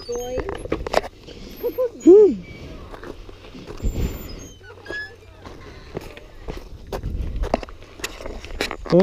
going.